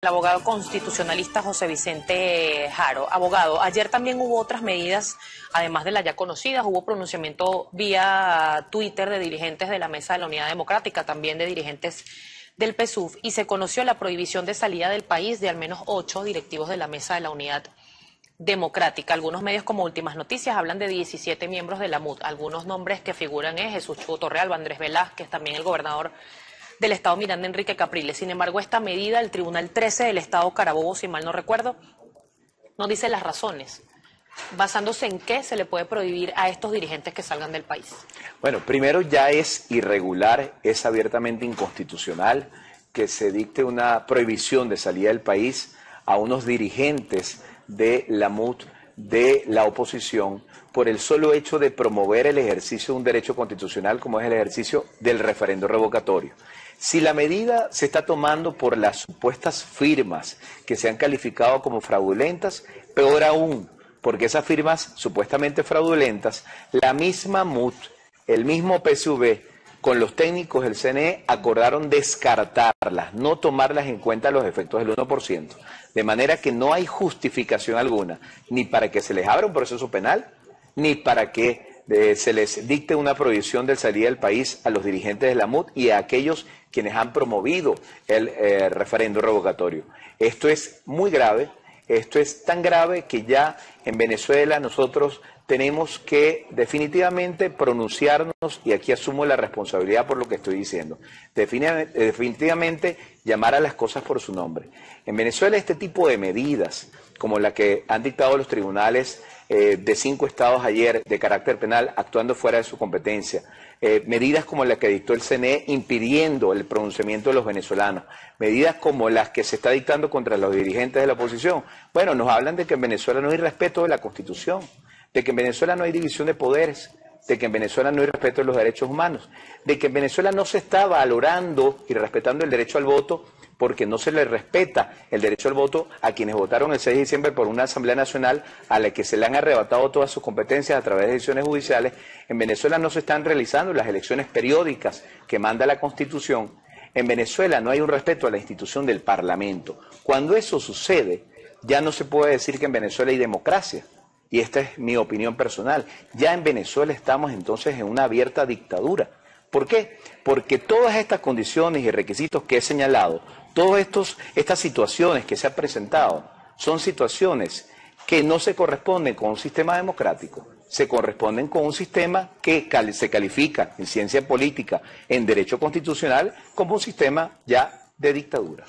El abogado constitucionalista José Vicente Jaro. Abogado, ayer también hubo otras medidas, además de las ya conocidas, hubo pronunciamiento vía Twitter de dirigentes de la Mesa de la Unidad Democrática, también de dirigentes del PSUV, y se conoció la prohibición de salida del país de al menos ocho directivos de la Mesa de la Unidad Democrática. Algunos medios como Últimas Noticias hablan de 17 miembros de la MUD. Algunos nombres que figuran es Jesús Chugo Torreal, Andrés Velázquez, también el gobernador del Estado Miranda Enrique Capriles. Sin embargo, esta medida, el Tribunal 13 del Estado Carabobo, si mal no recuerdo, no dice las razones. ¿Basándose en qué se le puede prohibir a estos dirigentes que salgan del país? Bueno, primero ya es irregular, es abiertamente inconstitucional que se dicte una prohibición de salida del país a unos dirigentes de la MUT, de la oposición, por el solo hecho de promover el ejercicio de un derecho constitucional como es el ejercicio del referendo revocatorio. Si la medida se está tomando por las supuestas firmas que se han calificado como fraudulentas, peor aún, porque esas firmas supuestamente fraudulentas, la misma MUT, el mismo PSV, con los técnicos del CNE acordaron descartarlas, no tomarlas en cuenta los efectos del 1%. De manera que no hay justificación alguna, ni para que se les abra un proceso penal, ni para que eh, se les dicte una prohibición de salida del país a los dirigentes de la MUD y a aquellos quienes han promovido el eh, referendo revocatorio. Esto es muy grave, esto es tan grave que ya en Venezuela nosotros tenemos que definitivamente pronunciarnos, y aquí asumo la responsabilidad por lo que estoy diciendo, definitivamente llamar a las cosas por su nombre. En Venezuela este tipo de medidas, como la que han dictado los tribunales eh, de cinco estados ayer de carácter penal actuando fuera de su competencia, eh, medidas como la que dictó el CNE impidiendo el pronunciamiento de los venezolanos, medidas como las que se está dictando contra los dirigentes de la oposición, bueno, nos hablan de que en Venezuela no hay respeto de la Constitución de que en Venezuela no hay división de poderes, de que en Venezuela no hay respeto de los derechos humanos, de que en Venezuela no se está valorando y respetando el derecho al voto porque no se le respeta el derecho al voto a quienes votaron el 6 de diciembre por una Asamblea Nacional a la que se le han arrebatado todas sus competencias a través de decisiones judiciales. En Venezuela no se están realizando las elecciones periódicas que manda la Constitución. En Venezuela no hay un respeto a la institución del Parlamento. Cuando eso sucede, ya no se puede decir que en Venezuela hay democracia y esta es mi opinión personal, ya en Venezuela estamos entonces en una abierta dictadura. ¿Por qué? Porque todas estas condiciones y requisitos que he señalado, todas estas situaciones que se han presentado, son situaciones que no se corresponden con un sistema democrático, se corresponden con un sistema que se califica en ciencia política, en derecho constitucional, como un sistema ya de dictadura.